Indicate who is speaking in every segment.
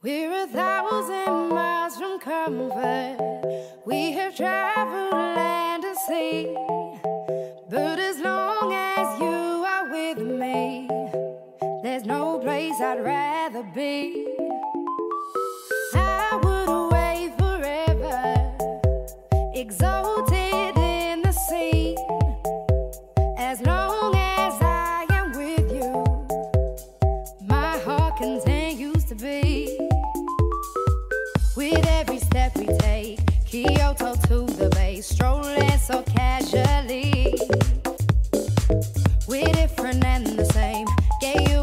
Speaker 1: We're a thousand miles from comfort. We have traveled land and sea. But as long as you are with me, there's no place I'd rather be. I would forever, exalted in the sea. As long as so casually. We're different and the same. Gave you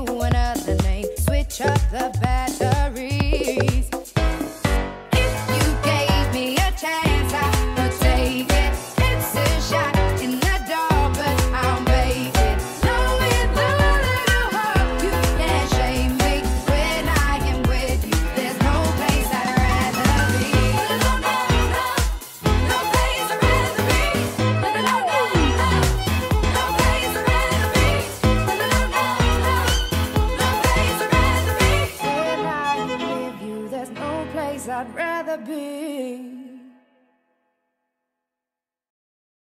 Speaker 1: I'd rather be.